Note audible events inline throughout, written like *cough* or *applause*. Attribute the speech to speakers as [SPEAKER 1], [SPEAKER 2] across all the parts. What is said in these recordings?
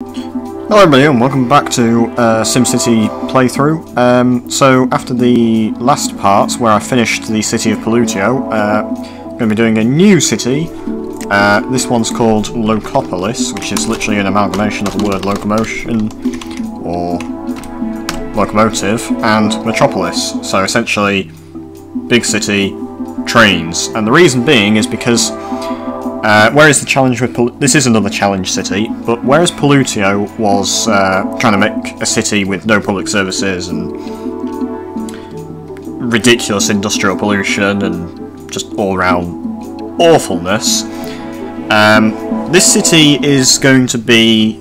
[SPEAKER 1] Hello everybody and welcome back to uh, SimCity playthrough. Um, so after the last part where I finished the city of Pollutio, uh, I'm going to be doing a new city. Uh, this one's called Locopolis, which is literally an amalgamation of the word locomotion or locomotive and metropolis. So essentially big city, trains. And the reason being is because uh, whereas the challenge with Pol this is another challenge city, but whereas Pollutio was uh, trying to make a city with no public services and ridiculous industrial pollution and just all-round awfulness, um, this city is going to be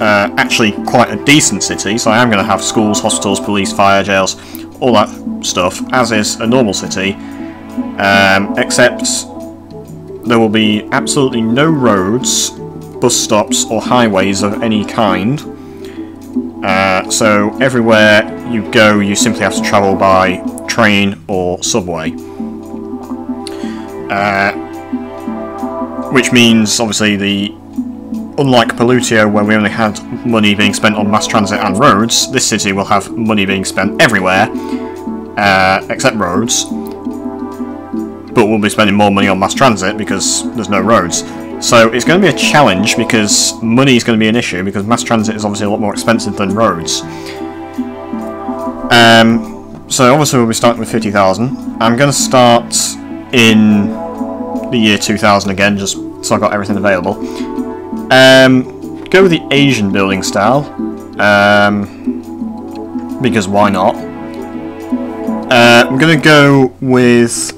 [SPEAKER 1] uh, actually quite a decent city. So I am going to have schools, hospitals, police, fire, jails, all that stuff, as is a normal city, um, except there will be absolutely no roads, bus stops, or highways of any kind. Uh, so everywhere you go, you simply have to travel by train or subway. Uh, which means, obviously, the unlike Pollutio, where we only had money being spent on mass transit and roads, this city will have money being spent everywhere, uh, except roads but we'll be spending more money on mass transit because there's no roads. So it's going to be a challenge because money is going to be an issue because mass transit is obviously a lot more expensive than roads. Um, so obviously we'll be starting with 50,000. I'm going to start in the year 2000 again, just so I've got everything available. Um, go with the Asian building style, um, because why not? Uh, I'm going to go with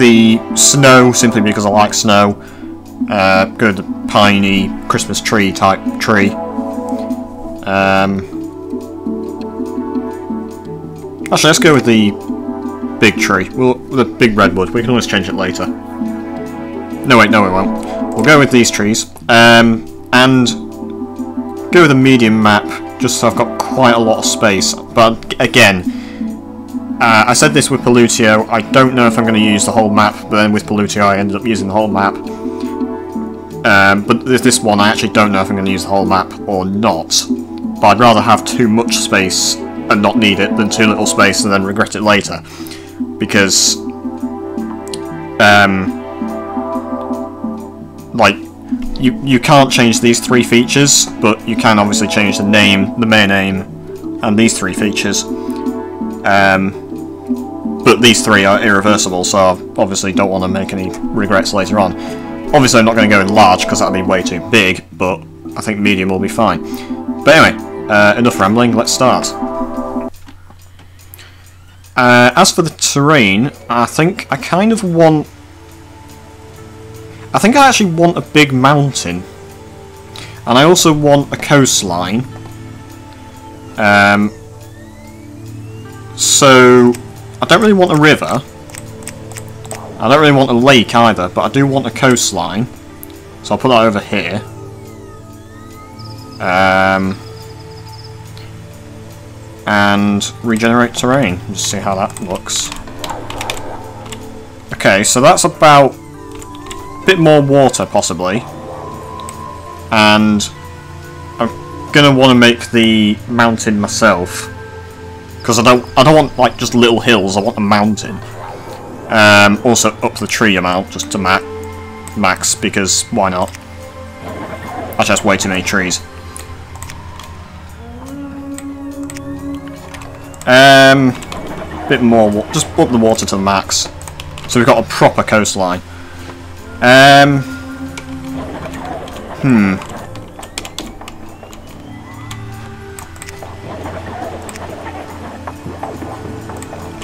[SPEAKER 1] the snow simply because I like snow. Uh, good piney Christmas tree type tree. Um, actually, let's go with the big tree. We'll, the big redwood. We can always change it later. No, wait, no, we won't. We'll go with these trees. Um, and go with a medium map, just so I've got quite a lot of space. But again, uh, I said this with Pollutio, I don't know if I'm going to use the whole map, but then with Pollutio I ended up using the whole map. Um, but this one I actually don't know if I'm going to use the whole map or not. But I'd rather have too much space and not need it than too little space and then regret it later. Because, um, like, you, you can't change these three features, but you can obviously change the name, the main name, and these three features. Um, but these three are irreversible, so I obviously don't want to make any regrets later on. Obviously I'm not going to go in large because that would be way too big, but I think medium will be fine. But anyway, uh, enough rambling, let's start. Uh, as for the terrain, I think I kind of want... I think I actually want a big mountain. And I also want a coastline. Um, so, I don't really want a river. I don't really want a lake either, but I do want a coastline. So I'll put that over here. Um, and regenerate terrain. Just see how that looks. Okay, so that's about a bit more water, possibly. And I'm going to want to make the mountain myself. Because I don't, I don't want like just little hills. I want a mountain. Um, also up the tree amount just to ma max because why not? Actually, that's way too many trees. Um, bit more, just up the water to the max. So we've got a proper coastline. Um, hmm.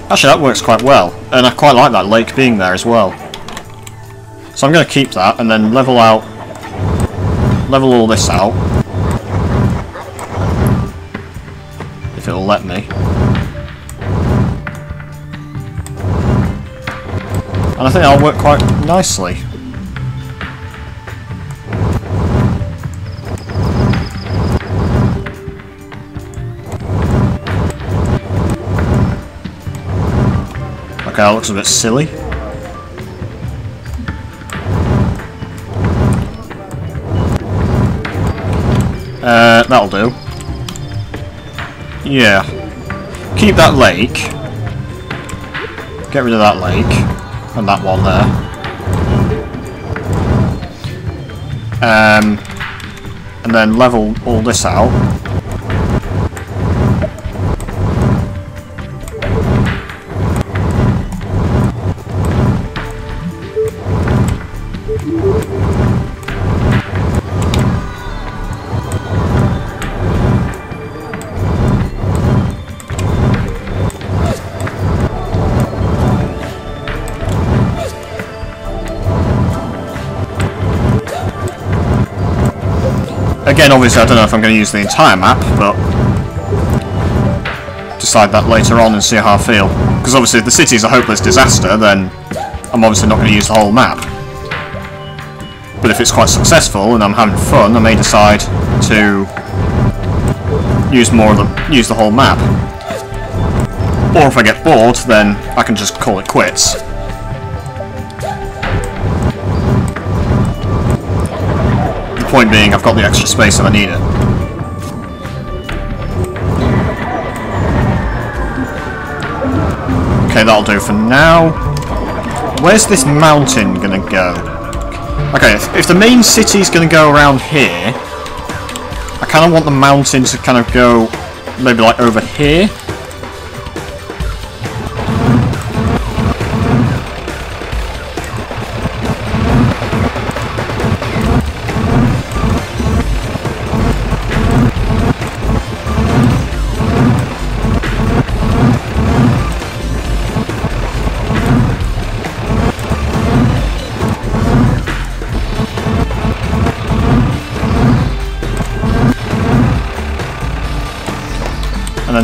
[SPEAKER 1] Actually, that works quite well, and I quite like that lake being there as well. So I'm going to keep that, and then level out, level all this out. If it'll let me. And I think that'll work quite nicely. that looks a bit silly. Uh, that'll do. Yeah. Keep that lake. Get rid of that lake. And that one there. Um, and then level all this out. Again, obviously, I don't know if I'm going to use the entire map, but decide that later on and see how I feel. Because obviously, if the city is a hopeless disaster, then I'm obviously not going to use the whole map. But if it's quite successful and I'm having fun, I may decide to use more of the use the whole map. Or if I get bored, then I can just call it quits. Point being, I've got the extra space if I need it. Okay, that'll do for now. Where's this mountain gonna go? Okay, if, if the main city's gonna go around here, I kind of want the mountain to kind of go maybe like over here.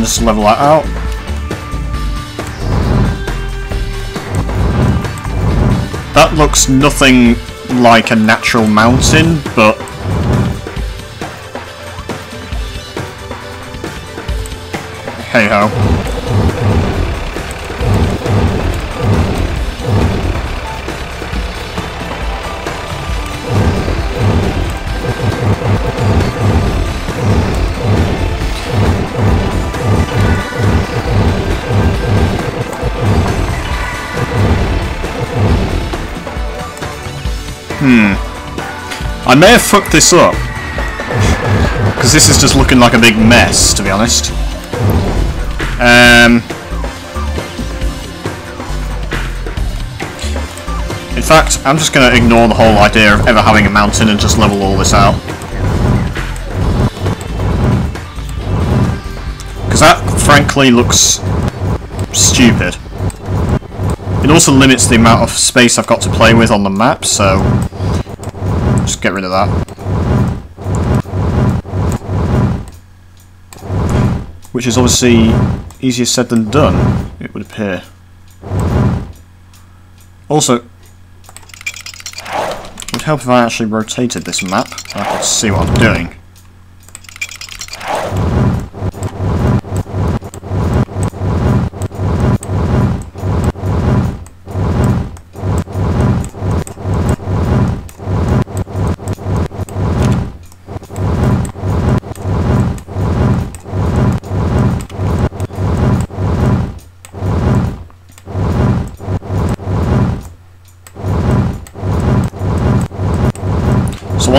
[SPEAKER 1] Just level that out. That looks nothing like a natural mountain, but... Hey may have fucked this up. Because this is just looking like a big mess, to be honest. Um, in fact, I'm just going to ignore the whole idea of ever having a mountain and just level all this out. Because that, frankly, looks stupid. It also limits the amount of space I've got to play with on the map, so get rid of that. Which is obviously easier said than done, it would appear. Also, it would help if I actually rotated this map, I could see what I'm doing.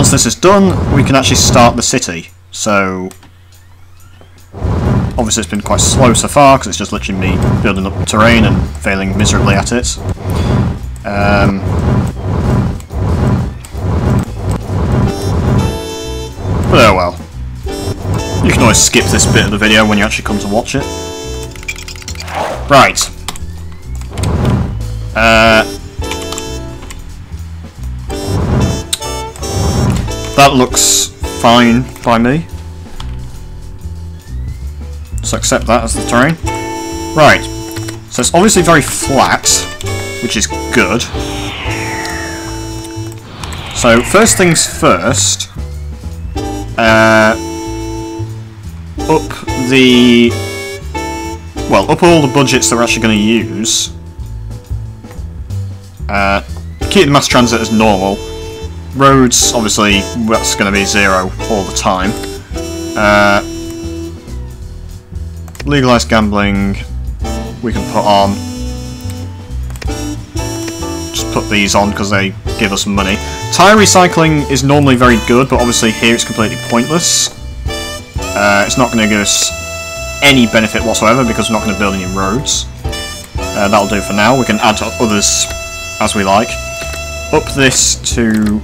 [SPEAKER 1] Once this is done, we can actually start the city. So obviously it's been quite slow so far because it's just literally me building up terrain and failing miserably at it. Um, but oh well. You can always skip this bit of the video when you actually come to watch it. Right. Uh, looks fine by me. So accept that as the terrain. Right. So it's obviously very flat, which is good. So first things first, uh, up the, well, up all the budgets that we're actually going to use. Uh, keep the mass transit as normal, Roads, obviously, that's going to be zero all the time. Uh, legalized gambling we can put on. Just put these on because they give us money. Tire recycling is normally very good, but obviously here it's completely pointless. Uh, it's not going to give us any benefit whatsoever because we're not going to build any roads. Uh, that'll do for now. We can add others as we like. Up this to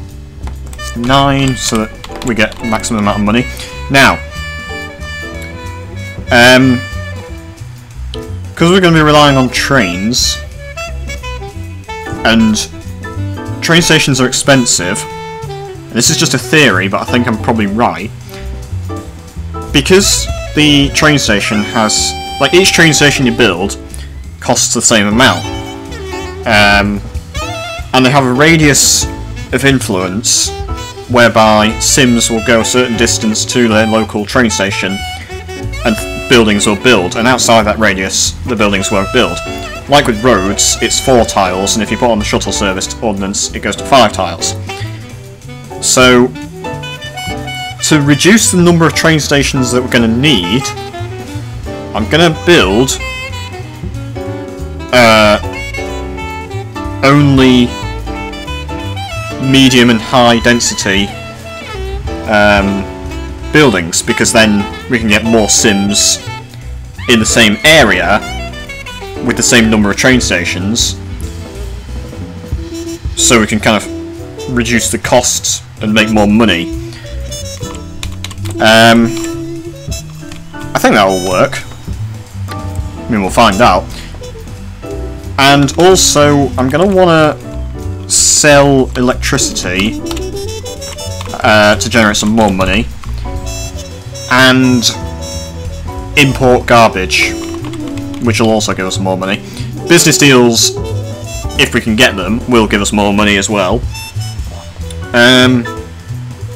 [SPEAKER 1] 9 so that we get maximum amount of money. Now, um, because we're going to be relying on trains, and train stations are expensive, and this is just a theory, but I think I'm probably right, because the train station has, like each train station you build costs the same amount, um, and they have a radius of influence whereby Sims will go a certain distance to their local train station and buildings will build, and outside that radius the buildings won't build. Like with roads, it's 4 tiles, and if you put on the shuttle service ordinance, it goes to 5 tiles. So, to reduce the number of train stations that we're going to need, I'm going to build uh, only medium and high density um, buildings because then we can get more sims in the same area with the same number of train stations so we can kind of reduce the costs and make more money. Um, I think that will work. I mean, we'll find out. And also, I'm going to want to sell electricity uh, to generate some more money and import garbage, which will also give us more money. Business deals, if we can get them, will give us more money as well. Um,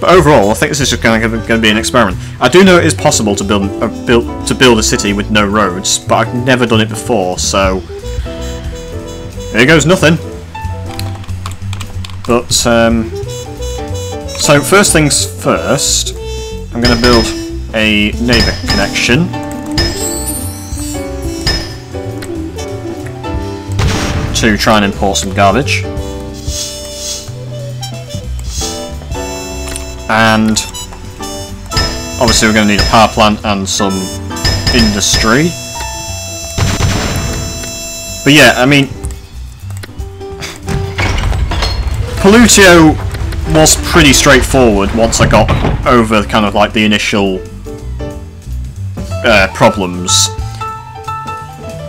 [SPEAKER 1] but overall, I think this is just going to be an experiment. I do know it is possible to build, uh, build to build a city with no roads, but I've never done it before, so here goes nothing. But um, so first things first, I'm going to build a neighbour connection. To try and import some garbage. And obviously we're going to need a power plant and some industry. But yeah, I mean, Pollutio was pretty straightforward once I got over kind of like the initial uh, problems.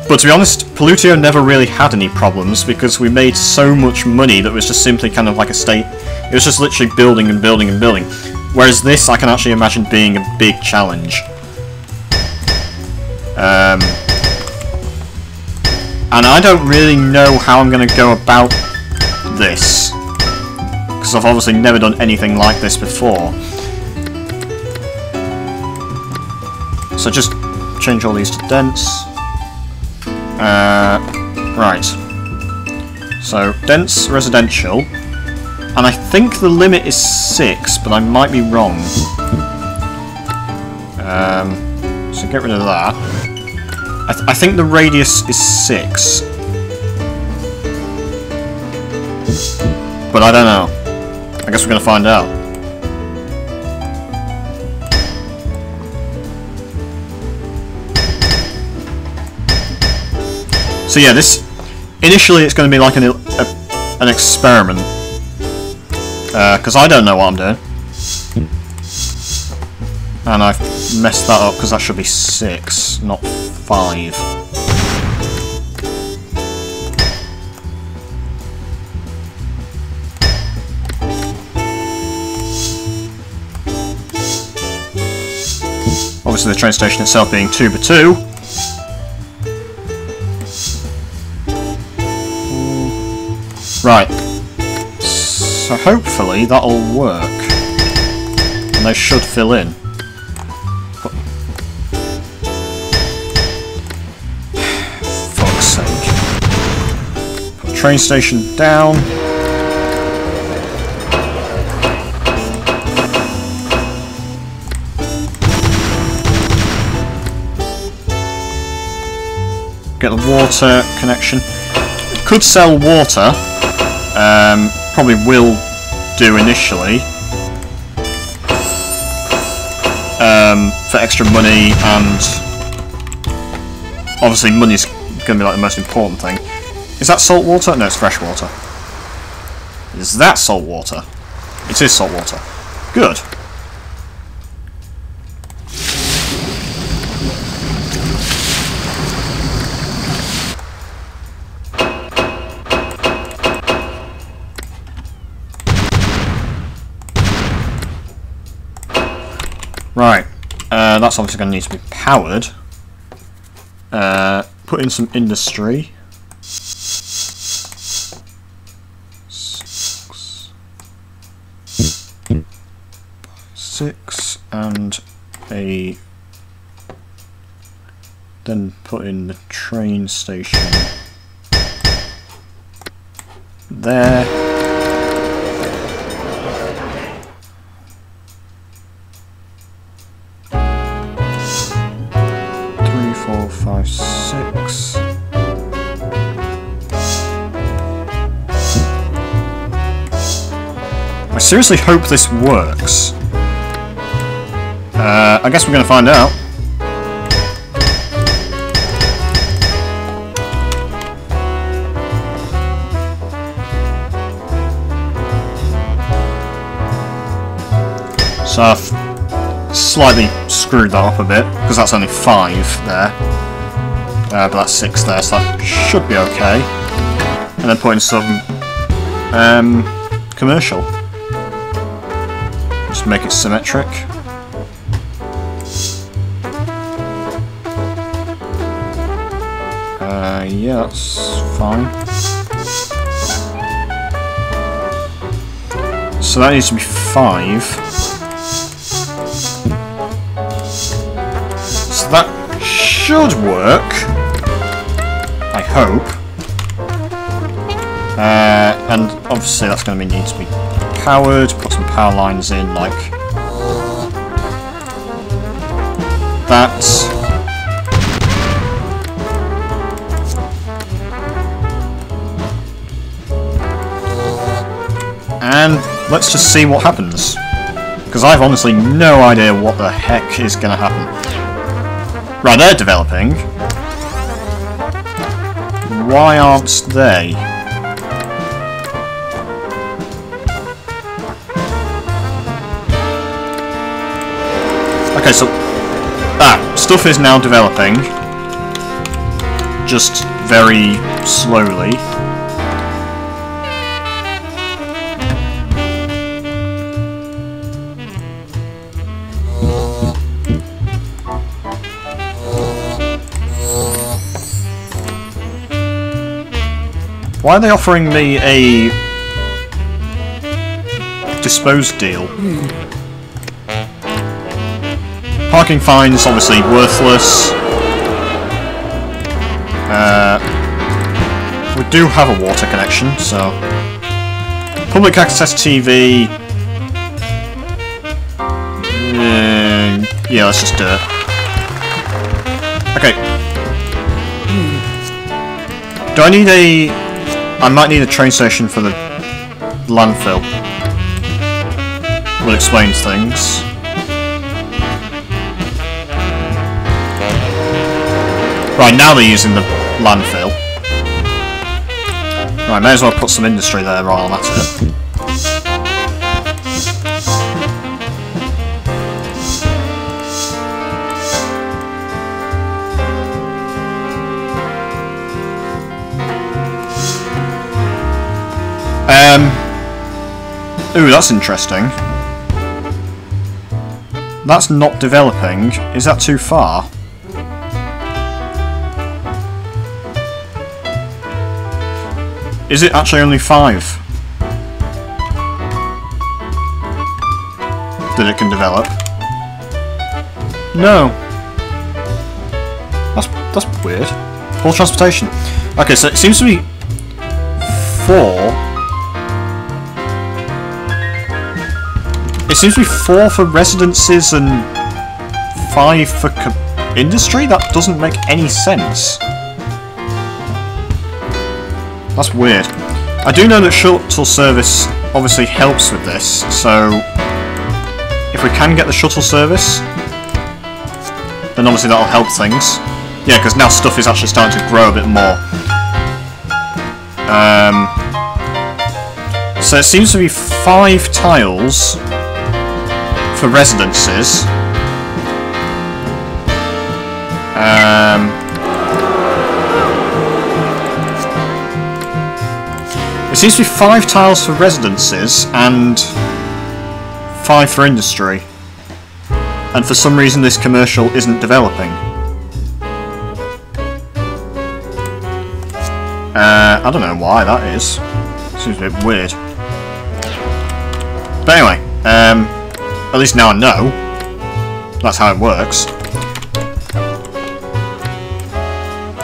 [SPEAKER 1] But to be honest, Pollutio never really had any problems because we made so much money that was just simply kind of like a state. It was just literally building and building and building. Whereas this, I can actually imagine being a big challenge. Um, and I don't really know how I'm going to go about this. Because I've obviously never done anything like this before. So just change all these to dense. Uh, right. So, dense residential. And I think the limit is 6, but I might be wrong. Um, so get rid of that. I, th I think the radius is 6. But I don't know. I guess we're to find out. So yeah, this initially it's to be like an a, an experiment because uh, I don't know what I'm doing, and I've messed that up because that should be six, not five. Obviously the train station itself being 2 by 2 Right. So hopefully that'll work. And they should fill in. But... *sighs* Fuck's sake. Put train station down. Get the water connection. Could sell water. Um, probably will do initially. Um, for extra money and obviously money's going to be like the most important thing. Is that salt water? No, it's fresh water. Is that salt water? It is salt water. Good. Right, uh, that's obviously going to need to be powered. Uh, put in some industry. Six, six and a then put in the train station there seriously hope this works. Uh, I guess we're going to find out. So I've slightly screwed that up a bit, because that's only 5 there. Uh, but that's 6 there, so that should be okay. And then putting some um, commercial make it symmetric. Uh, yeah, that's fine. So that needs to be 5. So that should work. I hope. Uh, and obviously that's going to need to be powered, some power lines in like that. And let's just see what happens. Because I've honestly no idea what the heck is going to happen. Right, they're developing. Why aren't they? Stuff is now developing. Just very slowly. Why are they offering me a disposed deal? Hmm. Parking fines, obviously worthless. Uh, we do have a water connection, so... Public access TV... Uh, yeah, let's just do it. Okay. Do I need a... I might need a train station for the landfill. Will explains things. Right, now they're using the landfill. Right, may as well put some industry there while I'm at it. Um, ooh, that's interesting. That's not developing. Is that too far? Is it actually only five? That it can develop? No. That's that's weird. Full transportation. Okay, so it seems to be four. It seems to be four for residences and five for industry? That doesn't make any sense. That's weird. I do know that shuttle service obviously helps with this, so if we can get the shuttle service, then obviously that'll help things. Yeah, because now stuff is actually starting to grow a bit more. Um, so it seems to be five tiles for residences. Um, it seems to be five tiles for residences and five for industry. And for some reason this commercial isn't developing. Uh, I don't know why that is. Seems a bit weird. But anyway, um, at least now I know. That's how it works.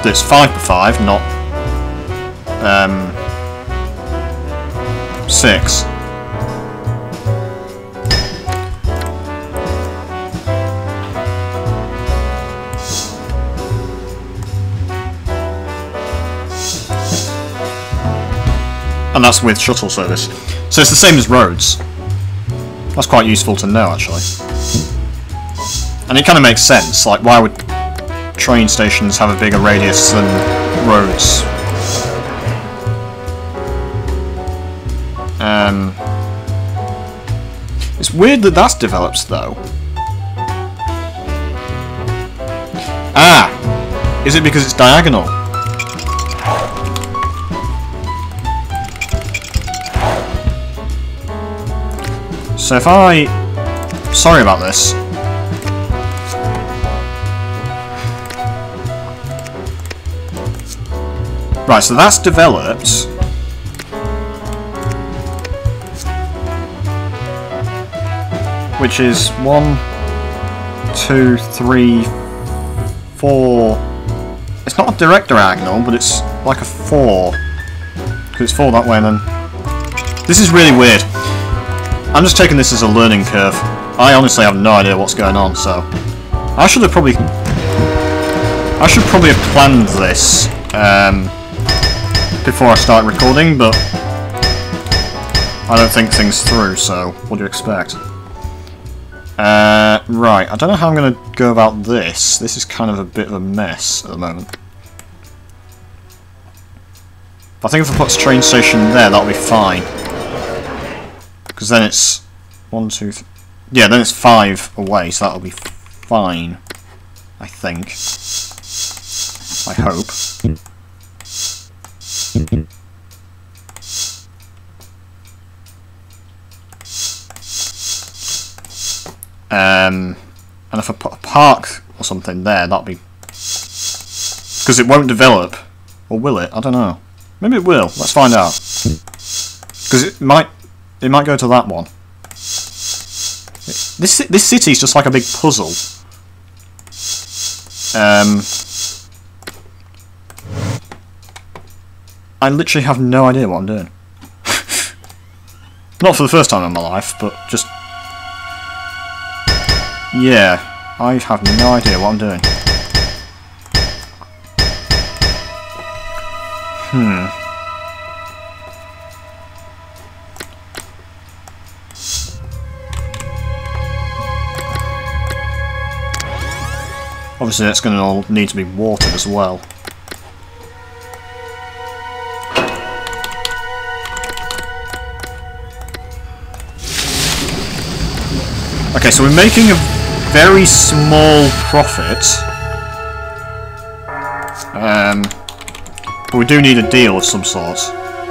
[SPEAKER 1] It's 5 per 5, not um, 6. And that's with shuttle service. So it's the same as roads. That's quite useful to know, actually. And it kind of makes sense, like why would train stations have a bigger radius than roads? It's weird that that's developed, though. Ah! Is it because it's diagonal? So if I... Sorry about this. Right, so that's developed. Which is one, two, three, four... It's not a direct diagonal, but it's like a four. Because it's four that way then... This is really weird. I'm just taking this as a learning curve. I honestly have no idea what's going on, so... I should have probably... I should probably have planned this um, before I start recording, but I don't think things through, so what do you expect? Uh, right, I don't know how I'm going to go about this. This is kind of a bit of a mess at the moment. But I think if I put a train station there, that'll be fine. Because then it's one, two, three. Yeah, then it's five away, so that'll be fine. I think. I hope. Um, and if I put a park or something there, that'll be... Because it won't develop. Or will it? I don't know. Maybe it will. Let's find out. Because it might it might go to that one. This this city's just like a big puzzle. Um, I literally have no idea what I'm doing. *laughs* Not for the first time in my life, but just... Yeah, I have no idea what I'm doing. Hmm. Obviously that's going to all need to be watered as well. Okay, so we're making a very small profit. Um, but we do need a deal of some sort.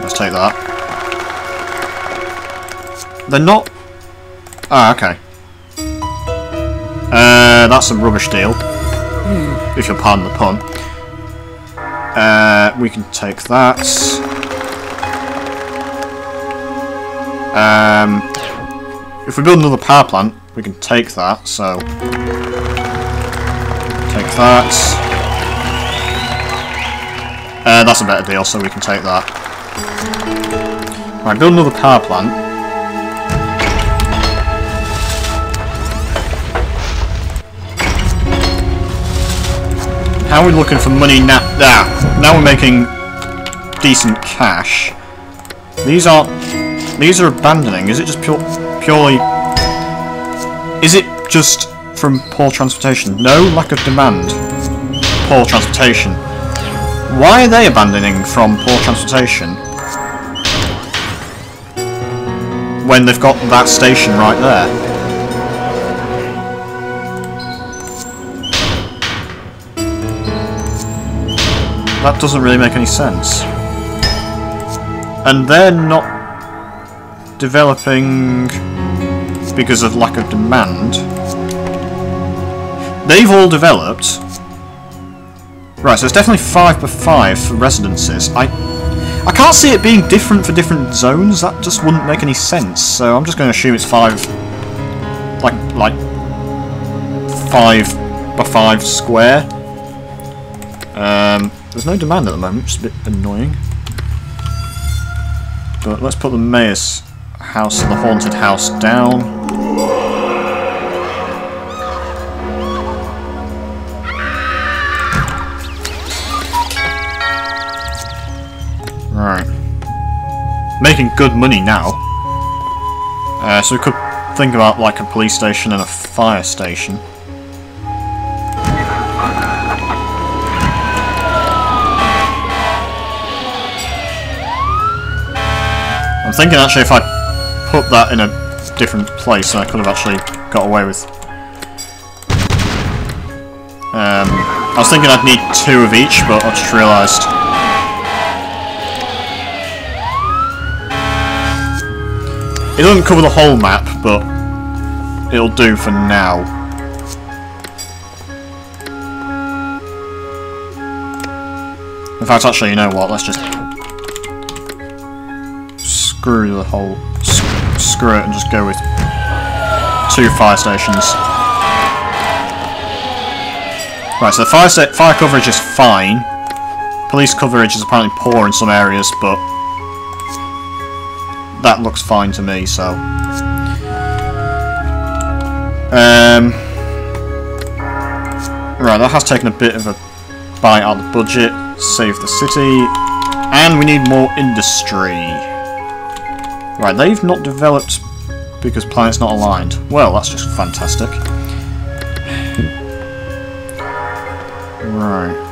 [SPEAKER 1] Let's take that. They're not... Ah, okay. Uh, that's a rubbish deal. If you'll pardon the pun. Uh, we can take that. Um, if we build another power plant, we can take that, so... Take that. Uh, that's a better deal, so we can take that. Right, build another power plant. How are we looking for money now? Ah, now we're making decent cash. These aren't... these are abandoning. Is it just pure, purely? Is it just from poor transportation? No, lack of demand. Poor transportation. Why are they abandoning from poor transportation? When they've got that station right there. That doesn't really make any sense. And they're not developing because of lack of demand. They've all developed. Right, so it's definitely 5 per 5 for residences. I I can't see it being different for different zones, that just wouldn't make any sense, so I'm just going to assume it's 5... Like, like... 5 by 5 square. Um, there's no demand at the moment, which is a bit annoying. But let's put the mayor's house the haunted house down. Making good money now. Uh, so we could think about like a police station and a fire station. I'm thinking actually if I put that in a different place I could have actually got away with. Um, I was thinking I'd need two of each, but I just realised. It doesn't cover the whole map, but it'll do for now. In fact, actually, you know what, let's just screw the whole... screw it and just go with two fire stations. Right, so the fire, fire coverage is fine. Police coverage is apparently poor in some areas, but that looks fine to me, so... Um, right, that has taken a bit of a bite out of the budget. Save the city. And we need more industry. Right, they've not developed because planets not aligned. Well, that's just fantastic. Right.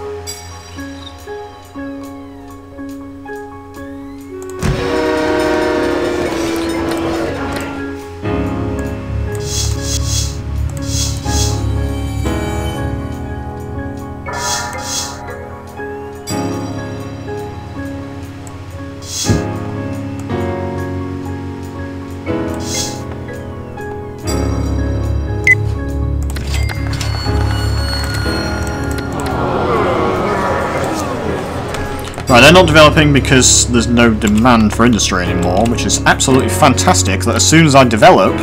[SPEAKER 1] Right, they're not developing because there's no demand for industry anymore, which is absolutely fantastic that as soon as I develop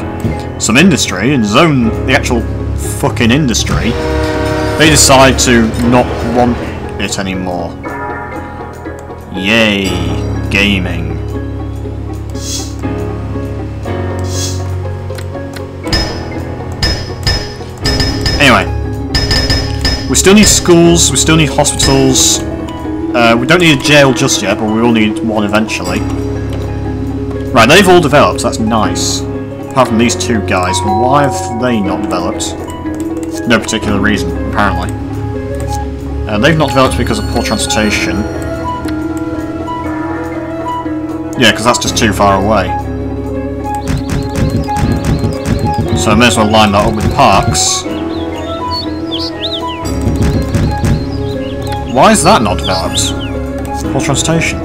[SPEAKER 1] some industry and zone the actual fucking industry, they decide to not want it anymore. Yay, gaming. Anyway, we still need schools, we still need hospitals, uh, we don't need a jail just yet, but we will need one eventually. Right, they've all developed, that's nice. Apart from these two guys, why have they not developed? No particular reason, apparently. Uh, they've not developed because of poor transportation. Yeah, because that's just too far away. So I may as well line that up with parks. Why is that not developed? Poor transportation.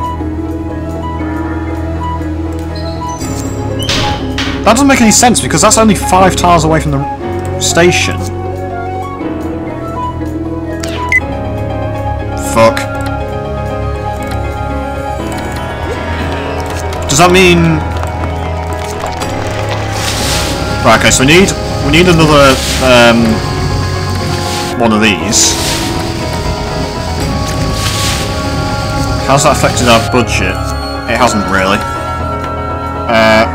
[SPEAKER 1] That doesn't make any sense because that's only five tiles away from the station. Fuck. Does that mean... Right, okay, so we need we need another um, one of these. How's that affected our budget? It hasn't really. Uh,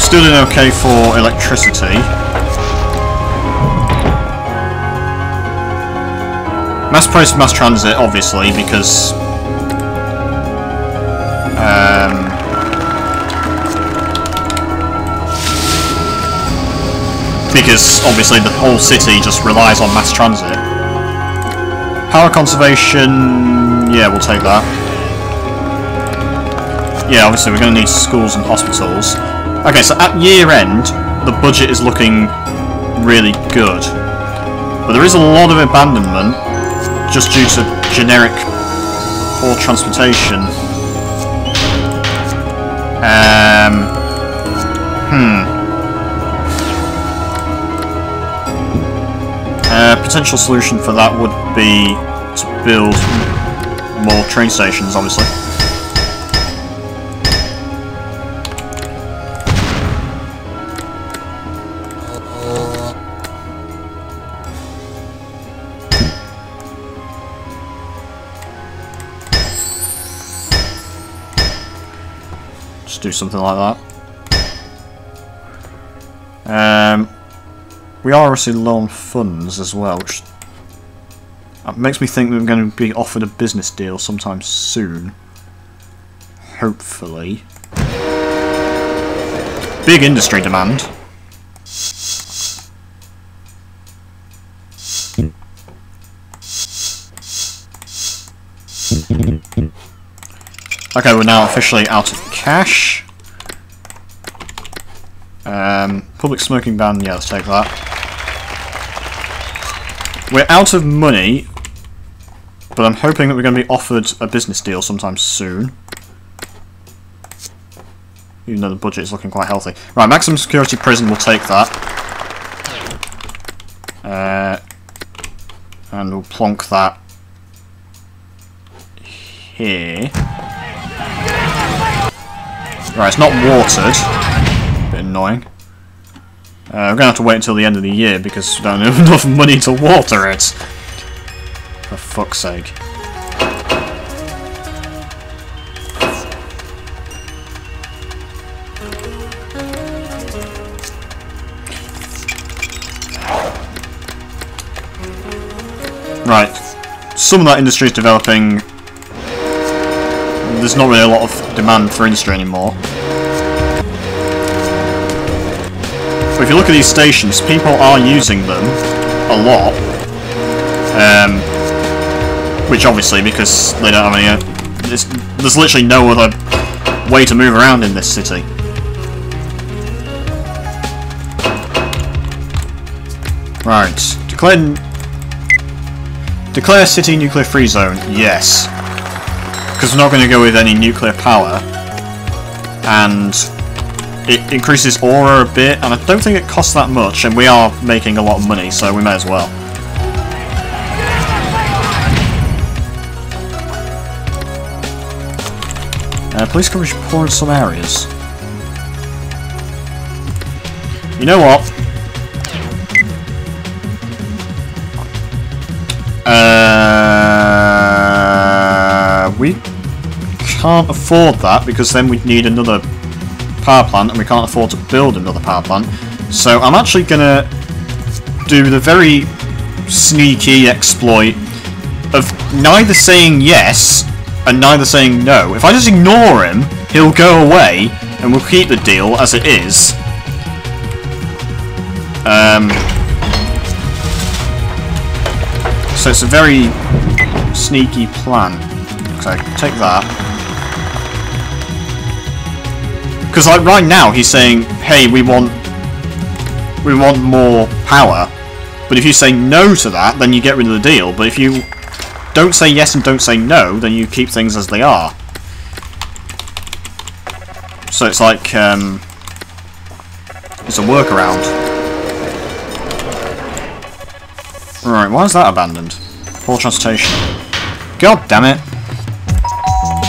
[SPEAKER 1] still doing okay for electricity. Mass price mass transit, obviously, because Um, because obviously the whole city just relies on mass transit. Power conservation, yeah, we'll take that. Yeah, obviously we're going to need schools and hospitals. Okay, so at year end, the budget is looking really good. But there is a lot of abandonment just due to generic poor transportation. Um, hmm. A potential solution for that would be to build more train stations, obviously. Just do something like that. Um, we are obviously low on funds as well, which makes me think that we're going to be offered a business deal sometime soon. Hopefully. Big industry demand. Okay, we're now officially out of cash. Um, public smoking ban, yeah, let's take that. We're out of money, but I'm hoping that we're going to be offered a business deal sometime soon. Even though the budget is looking quite healthy. Right, maximum security prison, we'll take that. Uh, and we'll plonk that here. Right, it's not watered. Bit annoying. Uh, we're going to have to wait until the end of the year because we don't have *laughs* enough money to water it. For fuck's sake. Right. Some of that industry is developing there's not really a lot of demand for industry anymore. But if you look at these stations, people are using them a lot. Um, which obviously, because they don't have any... Uh, there's, there's literally no other way to move around in this city. Right. Declare... Declare city nuclear free zone. Yes because we're not going to go with any nuclear power, and it increases aura a bit, and I don't think it costs that much, and we are making a lot of money, so we may as well. Uh, poor in some areas. You know what? we can't afford that because then we'd need another power plant and we can't afford to build another power plant. So I'm actually going to do the very sneaky exploit of neither saying yes and neither saying no. If I just ignore him, he'll go away and we'll keep the deal as it is. Um, so it's a very sneaky plan. So take that. Because like right now he's saying, hey, we want we want more power. But if you say no to that, then you get rid of the deal. But if you don't say yes and don't say no, then you keep things as they are. So it's like, um, it's a workaround. Right, why is that abandoned? Poor transportation. God damn it.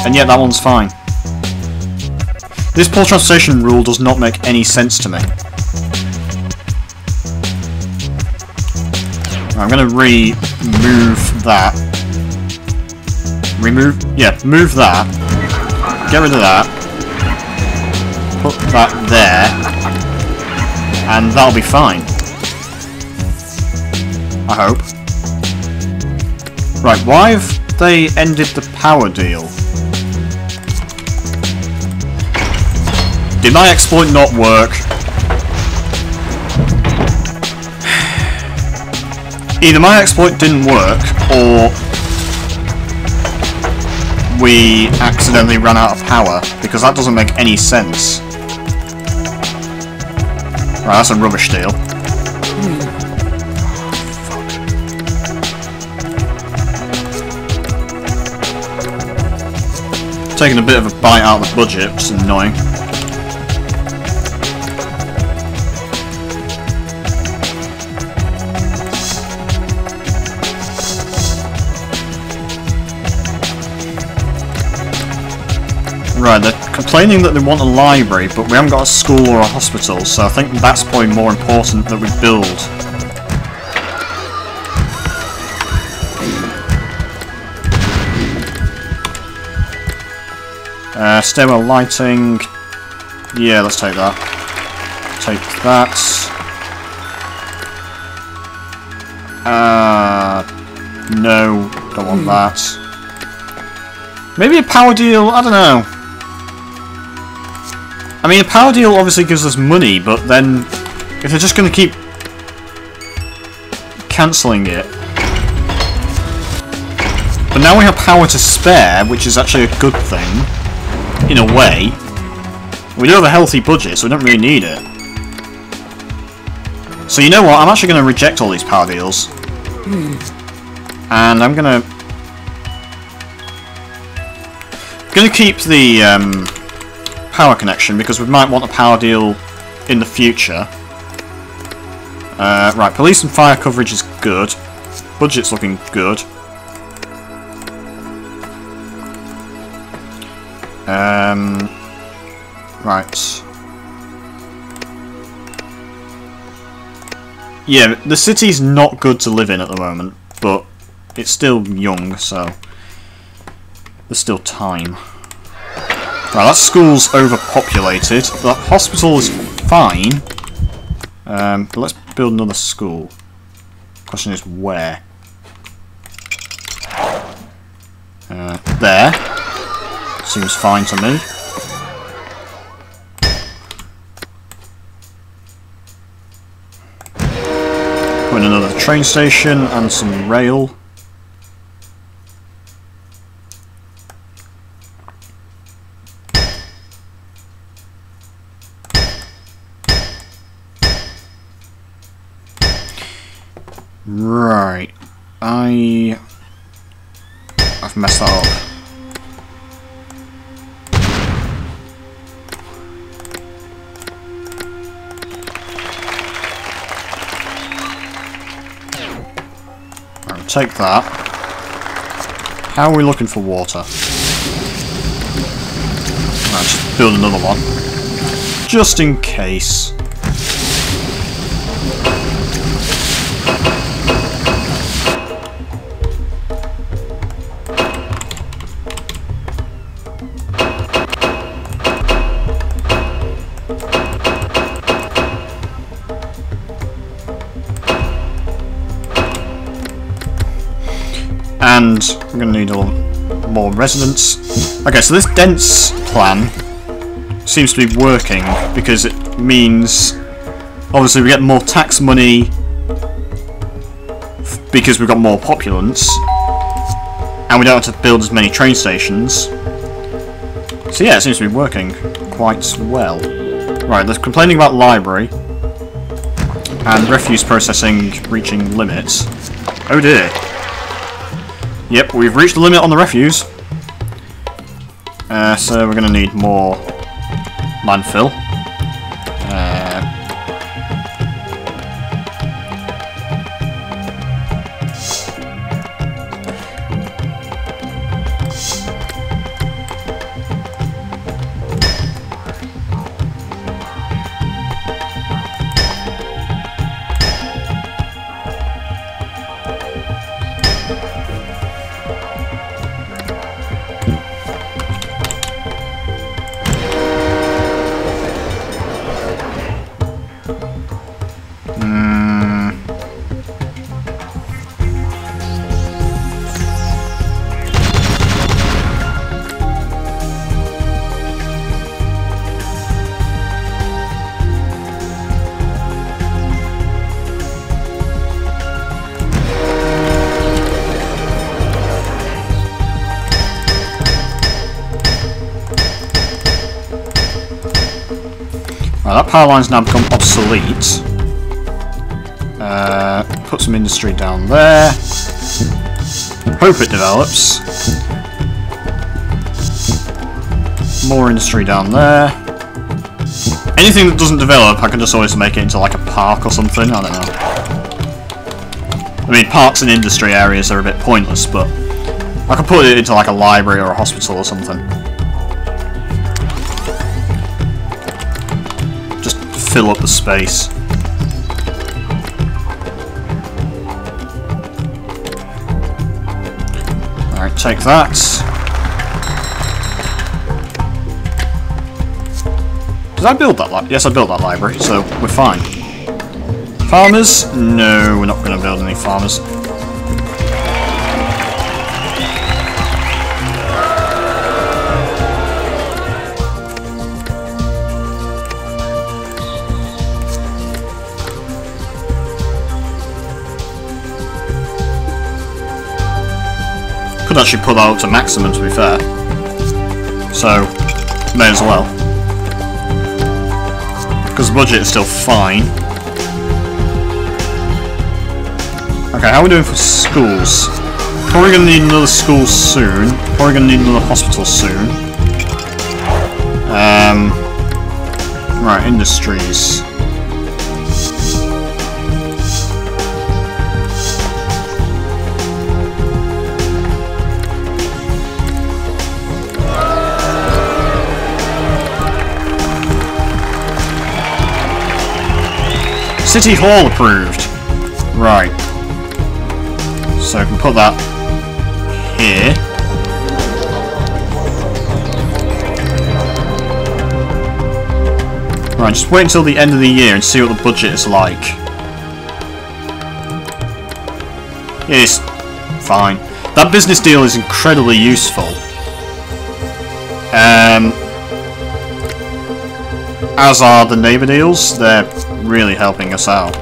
[SPEAKER 1] And yet that one's fine. This poor transportation rule does not make any sense to me. I'm going to remove that. Remove, yeah, move that. Get rid of that. Put that there. And that'll be fine. I hope. Right, why have they ended the power deal? Did my exploit not work? *sighs* Either my exploit didn't work, or we accidentally ran out of power, because that doesn't make any sense. Right, that's a rubbish deal. Taking a bit of a bite out of the budget, which is annoying. Right, they're complaining that they want a library, but we haven't got a school or a hospital, so I think that's probably more important that we build. Uh, stairwell lighting. Yeah, let's take that. Take that. Uh, no, don't want that. Maybe a power deal, I don't know. I mean, a power deal obviously gives us money, but then if they're just going to keep cancelling it. But now we have power to spare, which is actually a good thing, in a way. We do have a healthy budget, so we don't really need it. So you know what, I'm actually going to reject all these power deals. And I'm going to... going to keep the... Um, power connection because we might want a power deal in the future. Uh, right, police and fire coverage is good. Budget's looking good. Um, right. Yeah, the city's not good to live in at the moment, but it's still young, so there's still time. Right, that school's overpopulated. The hospital is fine. Um, let's build another school. Question is where? Uh, there. Seems fine to me. Put in another train station and some rail. Right. I... I've messed that up. Right, take that. How are we looking for water? Right, just build another one. Just in case. And we're going to need all more residents. Okay, so this dense plan seems to be working because it means obviously we get more tax money because we've got more populants and we don't have to build as many train stations. So yeah, it seems to be working quite well. Right, they're complaining about library and refuse processing reaching limits. Oh dear. Yep, we've reached the limit on the refuse. Uh, so we're going to need more landfill. Power line's now become obsolete. Uh, put some industry down there. Hope it develops. More industry down there. Anything that doesn't develop, I can just always make it into like a park or something, I don't know. I mean, parks and industry areas are a bit pointless, but I could put it into like a library or a hospital or something. Fill up the space. Alright, take that. Did I build that library? Yes, I built that library, so we're fine. Farmers? No, we're not going to build any farmers. Could actually put that up to maximum, to be fair. So, may as well. Because the budget is still fine. Okay, how are we doing for schools? Probably going to need another school soon. Probably going to need another hospital soon. Um, right, industries. City Hall approved. Right. So I can put that here. Right, just wait until the end of the year and see what the budget is like. It's fine. That business deal is incredibly useful. Um, as are the neighbour deals, they're really helping us out.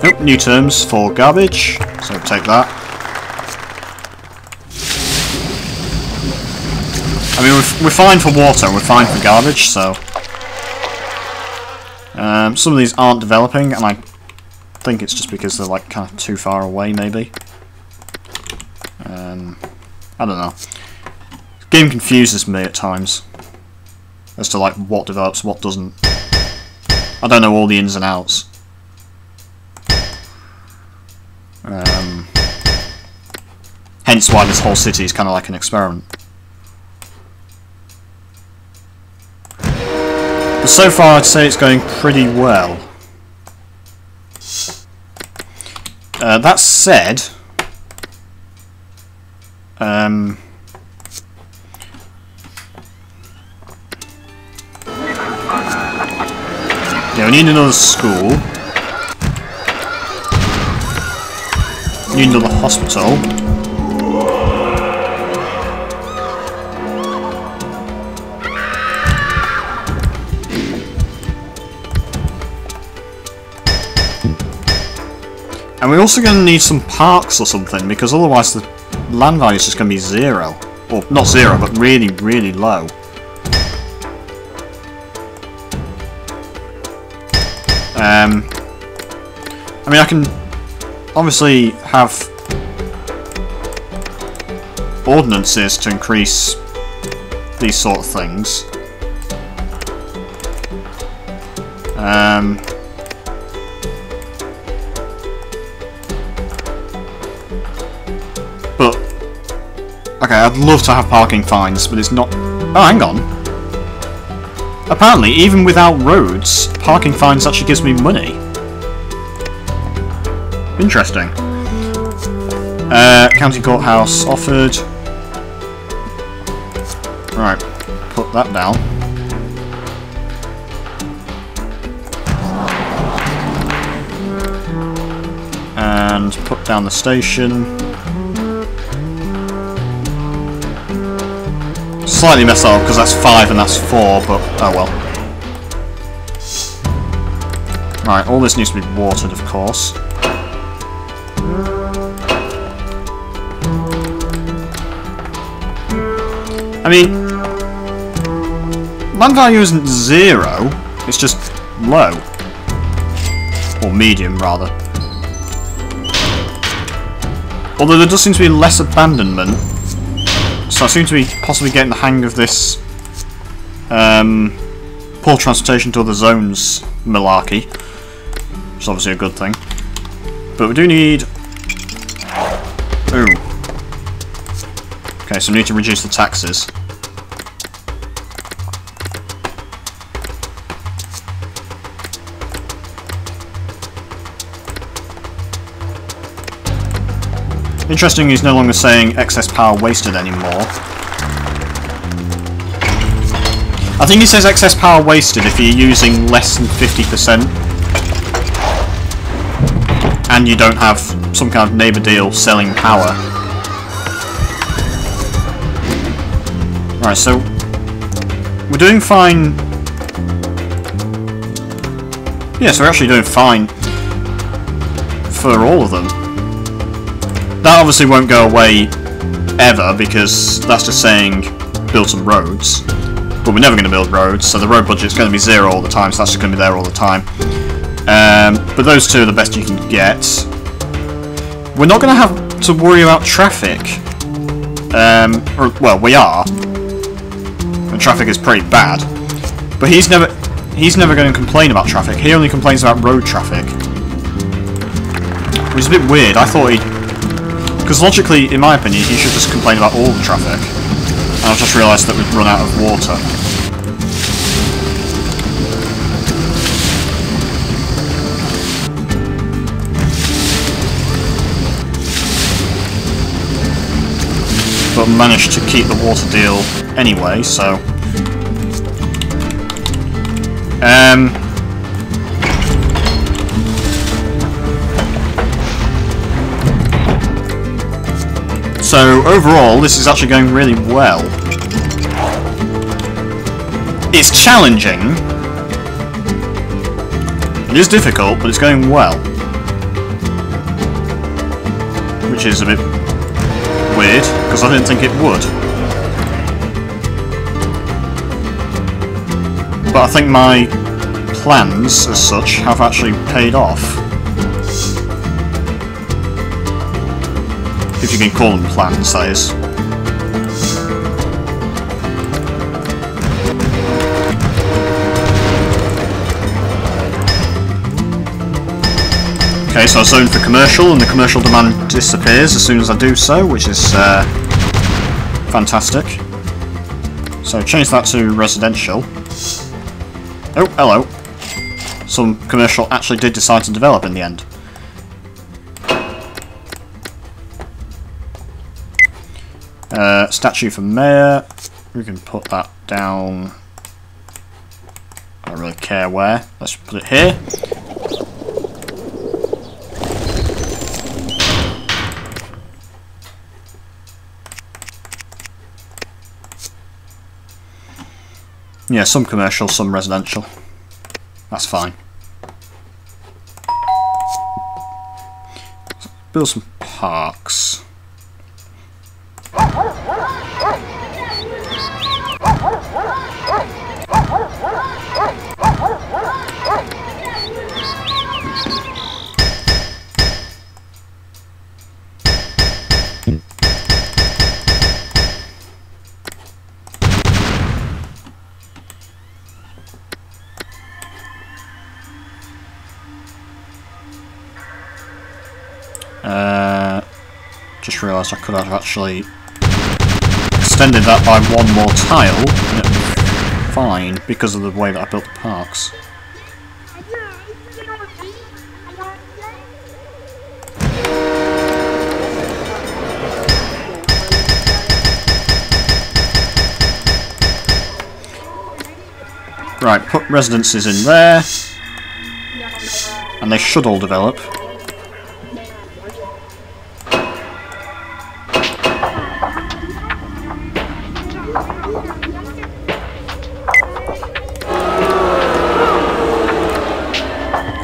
[SPEAKER 1] Oh, new terms for garbage, so take that. I mean, we're, we're fine for water, we're fine for garbage, so... Um, some of these aren't developing, and I think it's just because they're like kind of too far away, maybe. Um, I don't know. The game confuses me at times as to like what develops, what doesn't. I don't know all the ins and outs. Um, hence why this whole city is kind of like an experiment. But so far I'd say it's going pretty well. Uh, that said, um, we need another school. We need another hospital. And we're also going to need some parks or something, because otherwise the land value is just going to be zero. Or, not zero, but really, really low. Um, I mean, I can obviously have ordinances to increase these sort of things. Um, but, okay, I'd love to have parking fines, but it's not... Oh, hang on. Apparently, even without roads, parking fines actually gives me money. Interesting. Uh, county courthouse offered. Right, put that down. And put down the station. Slightly messed up because that's five and that's four, but oh well. Right, all this needs to be watered, of course. I mean, land value isn't zero, it's just low. Or medium, rather. Although there does seem to be less abandonment, so I seem to be possibly getting the hang of this um, poor transportation to other zones malarkey, which is obviously a good thing. But we do need... Ooh. Okay, so we need to reduce the taxes. Interesting, he's no longer saying excess power wasted anymore. I think he says excess power wasted if you're using less than 50% and you don't have some kind of neighbour deal selling power. Right, so we're doing fine. Yes, we're actually doing fine for all of them. That obviously won't go away ever because that's just saying build some roads. But we're never going to build roads, so the road budget's going to be zero all the time, so that's just going to be there all the time. Um, but those two are the best you can get. We're not going to have to worry about traffic. Um, or, well, we are. And traffic is pretty bad. But he's never he's never going to complain about traffic. He only complains about road traffic. Which is a bit weird. I thought he... Because logically, in my opinion, he should just complain about all the traffic. And I've just realised that we've run out of water. but managed to keep the water deal anyway, so... Um... So, overall, this is actually going really well. It's challenging. It is difficult, but it's going well. Which is a bit weird, because I didn't think it would. But I think my plans, as such, have actually paid off. If you can call them plans, that is. Okay, so I zone for commercial, and the commercial demand disappears as soon as I do so, which is uh, fantastic. So change that to residential. Oh, hello. Some commercial actually did decide to develop in the end. Statue for mayor. We can put that down. I don't really care where. Let's put it here. Yeah, some commercial, some residential. That's fine. Build some parks. I could have actually extended that by one more tile, fine because of the way that I built the parks. Right, put residences in there, and they should all develop.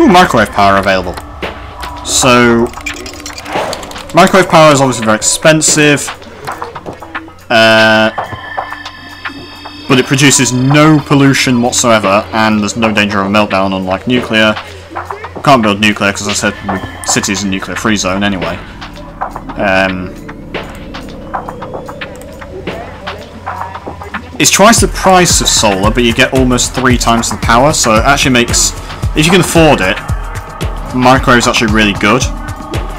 [SPEAKER 1] Ooh, microwave power available. So, microwave power is obviously very expensive, uh, but it produces no pollution whatsoever, and there's no danger of a meltdown unlike nuclear. Can't build nuclear because I said the city's a nuclear-free zone anyway. Um, it's twice the price of solar, but you get almost three times the power, so it actually makes... If you can afford it, microwave's actually really good,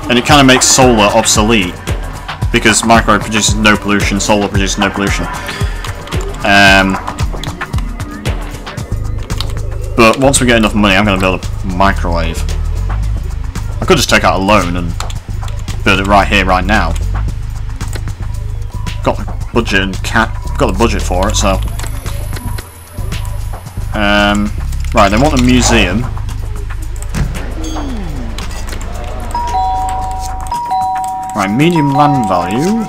[SPEAKER 1] and it kind of makes solar obsolete, because microwave produces no pollution, solar produces no pollution. Um, but once we get enough money, I'm going to build a microwave. I could just take out a loan and build it right here, right now. Got the budget and cat got the budget for it, so. They want a museum. Right, medium land value.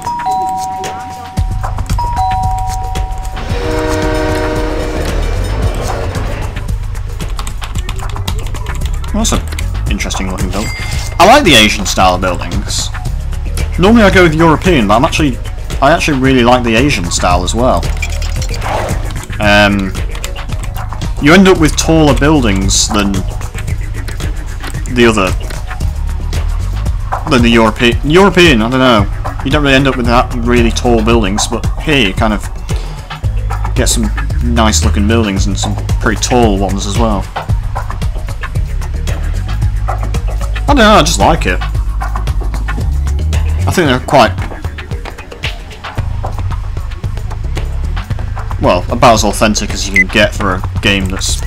[SPEAKER 1] That's an interesting looking building. I like the Asian style buildings. Normally I go with European, but I'm actually I actually really like the Asian style as well. Um, you end up with taller buildings than the other than the European European, I don't know. You don't really end up with that really tall buildings, but here you kind of get some nice looking buildings and some pretty tall ones as well. I don't know, I just like it. I think they're quite... about as authentic as you can get for a game that's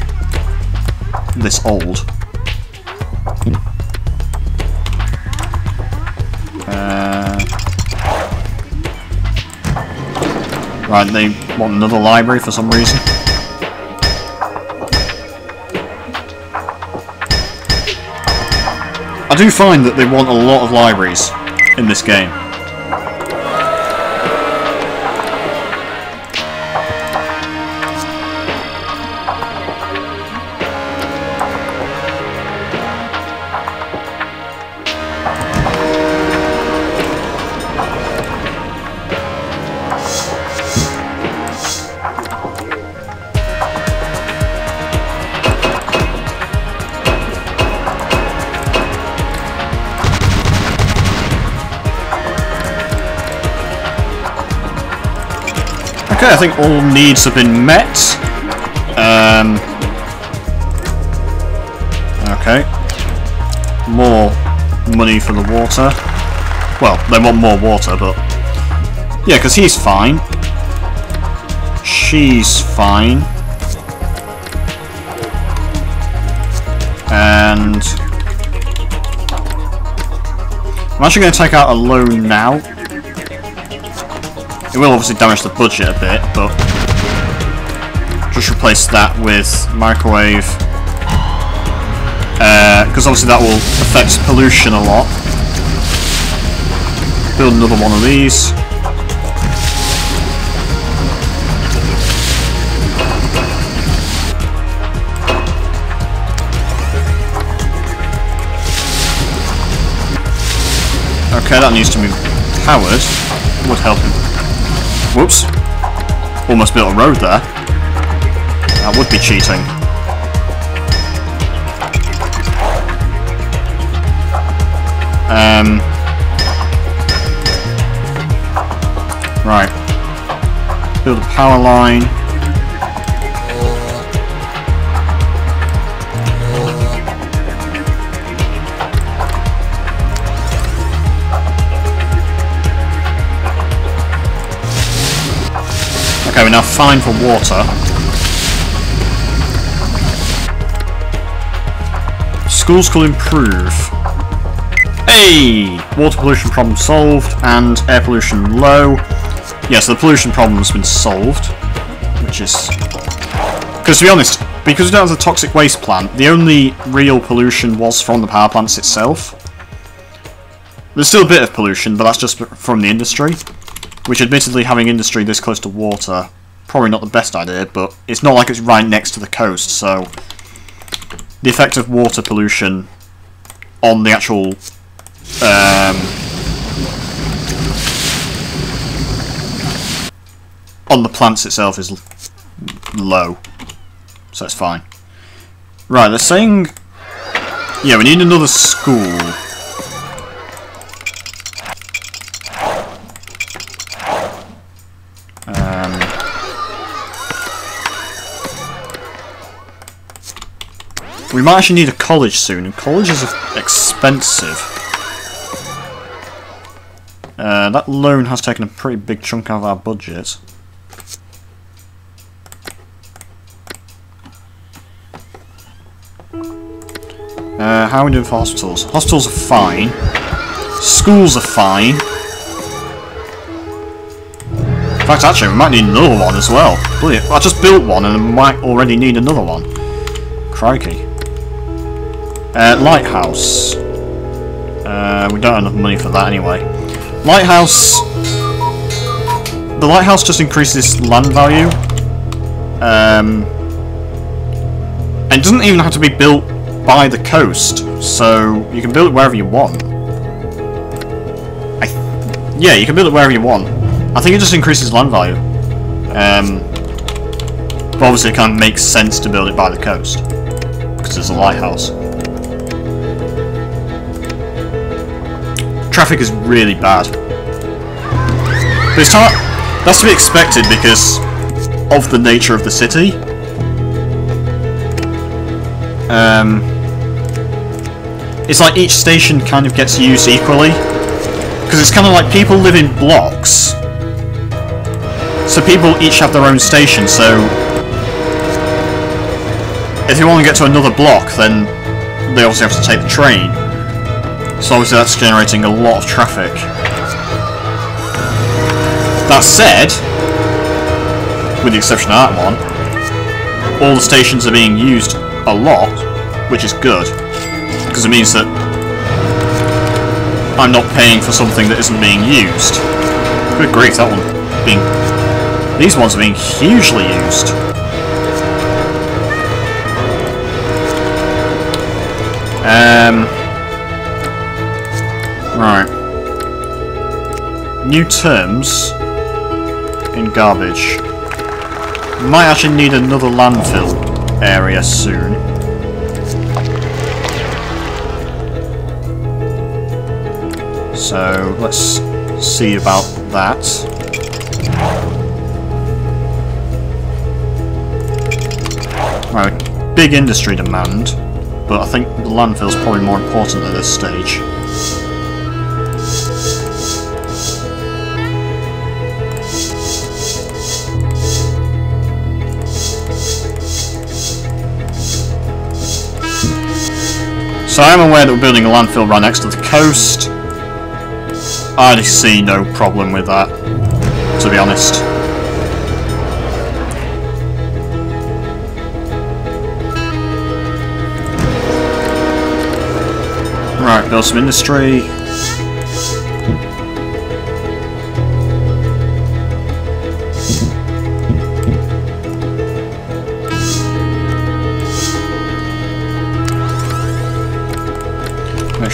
[SPEAKER 1] this old. Uh, right, they want another library for some reason. I do find that they want a lot of libraries in this game. Think all needs have been met. Um, okay. More money for the water. Well, they want more water, but... Yeah, because he's fine. She's fine. And... I'm actually going to take out a loan now. It will obviously damage the budget a bit, but just replace that with microwave. Because uh, obviously that will affect pollution a lot. Build another one of these. Okay, that needs to be powered. Would help him Whoops. Almost built a road there. That would be cheating. Um, right. Build a power line. We're now fine for water. Schools could improve. Hey! Water pollution problem solved, and air pollution low. Yes, yeah, so the pollution problem has been solved, which is... Because to be honest, because we don't have the toxic waste plant, the only real pollution was from the power plants itself. There's still a bit of pollution, but that's just from the industry. Which admittedly having industry this close to water, probably not the best idea, but it's not like it's right next to the coast, so the effect of water pollution on the actual um, on the plants itself is low. So it's fine. Right, they're saying... Yeah, we need another school. We might actually need a college soon, and colleges are expensive. Uh, that loan has taken a pretty big chunk out of our budget. Uh, how are we doing for hospitals? Hospitals are fine. Schools are fine. In fact, actually, we might need another one as well. I just built one and might already need another one. Crikey. Uh, lighthouse. Uh, we don't have enough money for that anyway. Lighthouse... The lighthouse just increases land value. Um, and it doesn't even have to be built by the coast, so you can build it wherever you want. I yeah, you can build it wherever you want. I think it just increases land value. Um, but obviously it kind of makes sense to build it by the coast, because it's a lighthouse. Traffic is really bad. But it's that's to be expected because of the nature of the city. Um, it's like each station kind of gets used equally. Because it's kind of like people live in blocks. So people each have their own station, so... If you want to get to another block, then they obviously have to take the train. So obviously that's generating a lot of traffic. That said, with the exception of that one, all the stations are being used a lot, which is good because it means that I'm not paying for something that isn't being used. Good grief, that one being... These ones are being hugely used. Um... Right. New terms in garbage. Might actually need another landfill area soon. So let's see about that. Right, big industry demand, but I think the landfill's probably more important at this stage. So I'm aware that we're building a landfill right next to the coast. I see no problem with that, to be honest. Right, build some industry.